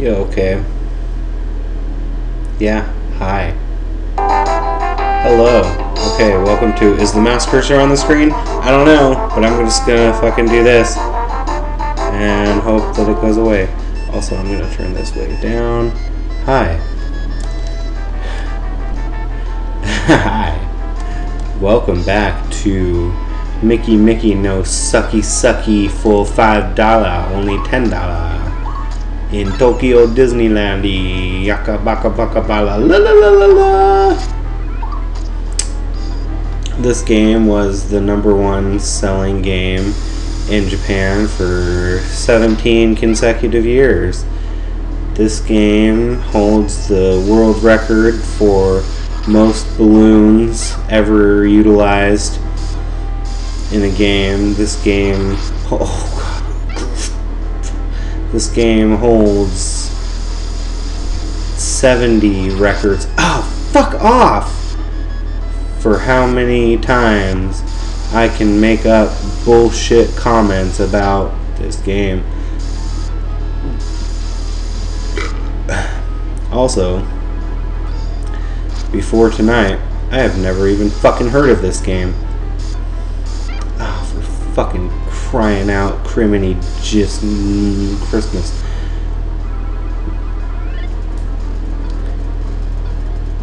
Yeah, okay. Yeah, hi. Hello. Okay, welcome to. Is the mouse cursor on the screen? I don't know, but I'm just gonna fucking do this and hope that it goes away. Also, I'm gonna turn this way down. Hi. Hi. Welcome back to Mickey Mickey No Sucky Sucky Full Five Dollar, only Ten Dollar in Tokyo Disneyland. Yaka baka baka bala la la la la la. This game was the number one selling game in Japan for 17 consecutive years. This game holds the world record for most balloons ever utilized in a game. This game, oh this game holds 70 records. Oh, fuck off! For how many times I can make up bullshit comments about this game. Also, before tonight, I have never even fucking heard of this game. Oh, for fucking crying out, criminy just Christmas.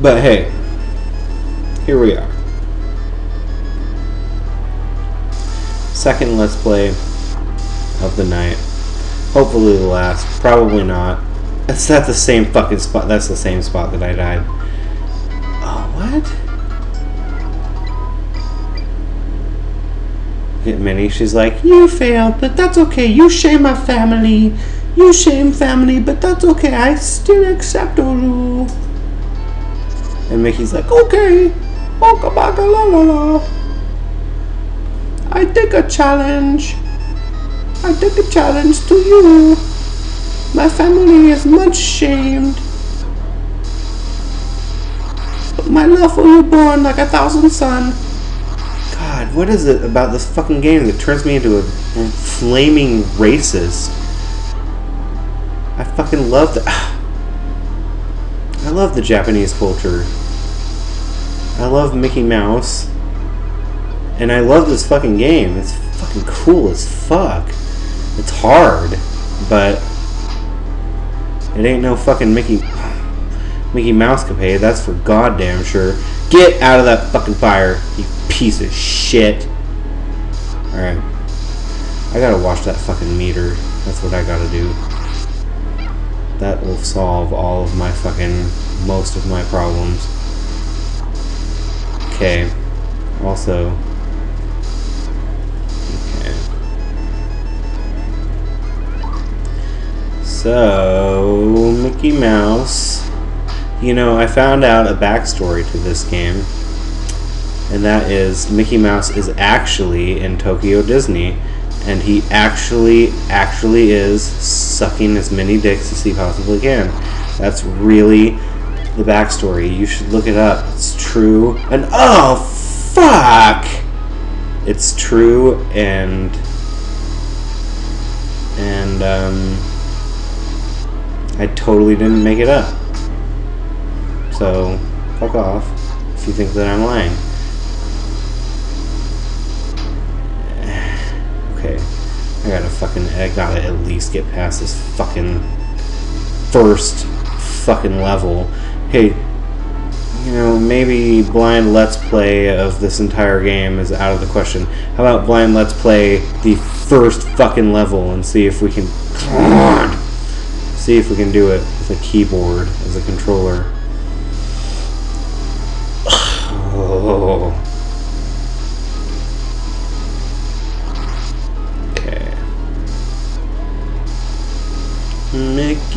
But hey, here we are. Second Let's Play of the night. Hopefully the last. Probably not. It's at the same fucking spot. That's the same spot that I died. Oh, what? Minnie. She's like, you failed, but that's okay. You shame my family. You shame family, but that's okay. I still accept you. And Mickey's like, okay. Oh, Oka baka la la la. I take a challenge. I take a challenge to you. My family is much shamed. But my love for you born like a thousand sun. What is it about this fucking game that turns me into a flaming racist? I fucking love the. I love the Japanese culture. I love Mickey Mouse. And I love this fucking game. It's fucking cool as fuck. It's hard, but it ain't no fucking Mickey Mickey Mousecapade. That's for goddamn sure. Get out of that fucking fire, you piece of shit. Alright. I gotta watch that fucking meter. That's what I gotta do. That will solve all of my fucking most of my problems. Okay. Also, Okay. So, Mickey Mouse. You know, I found out a backstory to this game, and that is Mickey Mouse is actually in Tokyo Disney, and he actually, actually is sucking as many dicks as he possibly can. That's really the backstory. You should look it up. It's true. And oh, fuck! It's true, and. And, um I totally didn't make it up. So, fuck off if you think that I'm lying. Okay, I gotta fucking, I gotta at least get past this fucking first fucking level. Hey, you know, maybe blind let's play of this entire game is out of the question. How about blind let's play the first fucking level and see if we can see if we can do it with a keyboard as a controller.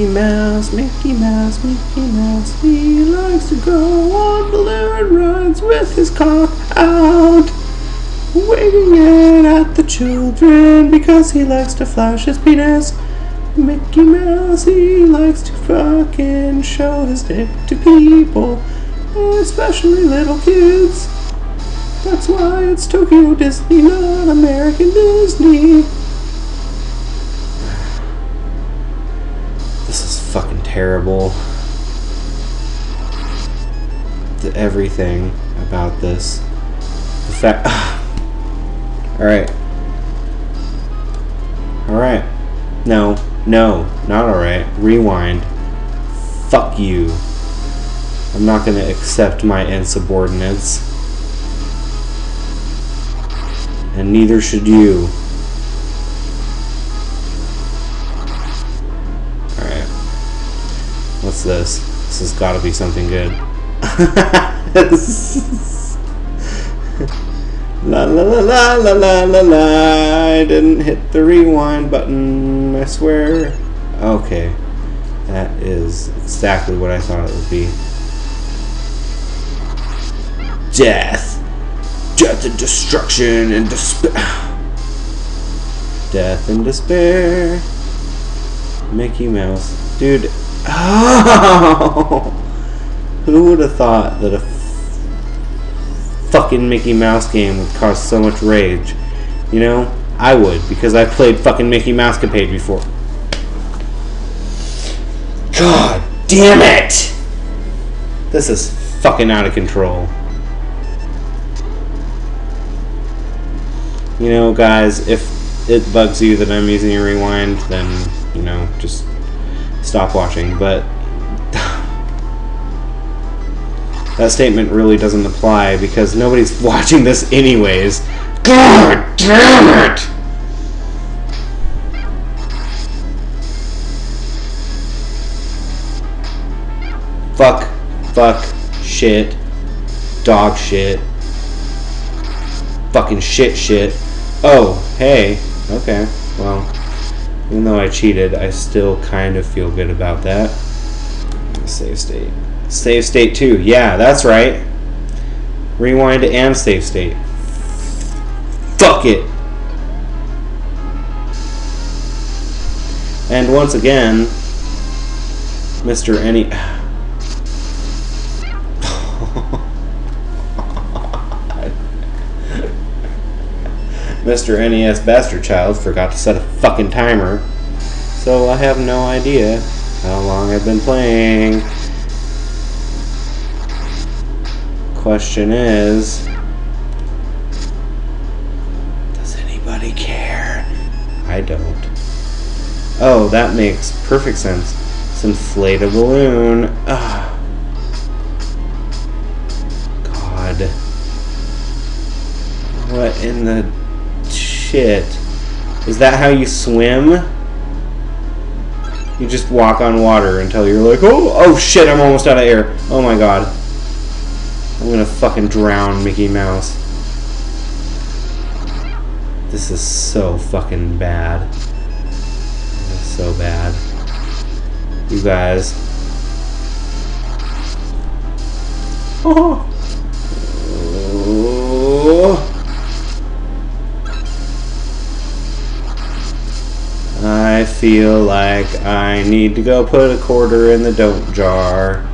Mickey Mouse, Mickey Mouse, Mickey Mouse, he likes to go on balloon rides with his cock out, waving it at the children because he likes to flash his penis. Mickey Mouse, he likes to fucking show his dick to people, especially little kids. That's why it's Tokyo Disney, not American Disney. Terrible. The everything about this. The fact. Alright. Alright. No. No. Not alright. Rewind. Fuck you. I'm not gonna accept my insubordinates. And neither should you. What's this? This has gotta be something good. la la la la la la la la I didn't hit the rewind button, I swear. Okay. That is exactly what I thought it would be. Death. Death and destruction and despair. Death and despair. Mickey Mouse. Dude. Oh! Who would have thought that a fucking Mickey Mouse game would cause so much rage? You know? I would, because I've played fucking Mickey Mouse before. God damn it! This is fucking out of control. You know, guys, if it bugs you that I'm using a rewind, then, you know, just stop watching. But that statement really doesn't apply because nobody's watching this anyways. God damn it! Fuck, fuck, shit, dog shit, fucking shit shit. Oh, hey, okay, well, even though I cheated, I still kind of feel good about that. Save state. Save state 2, yeah, that's right. Rewind and save state. Fuck it! And once again, Mr. Any... Mr. NES Bastard Child forgot to set a fucking timer, so I have no idea how long I've been playing. Question is, does anybody care? I don't. Oh, that makes perfect sense. It's inflate a balloon. Ugh. God. What in the shit? Is that how you swim? You just walk on water until you're like, oh, oh shit, I'm almost out of air. Oh my god. I'm gonna fucking drown Mickey Mouse. This is so fucking bad. So bad. You guys. Oh. I feel like I need to go put a quarter in the don't jar.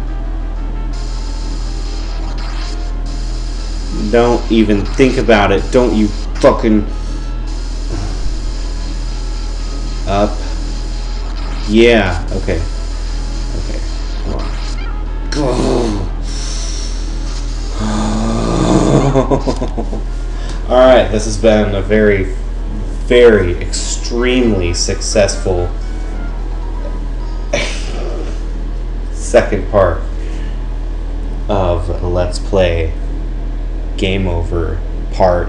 Don't even think about it. Don't you fucking... Up. Yeah, okay. Okay, on. Go. Alright, this has been a very, very extremely successful second part of Let's Play Game Over Part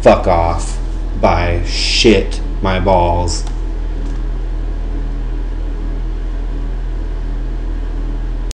Fuck Off by Shit My Balls.